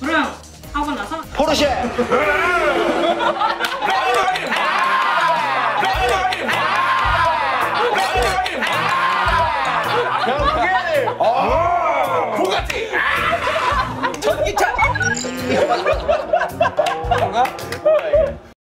브릉 하고 나서 포르쉐 뭔가?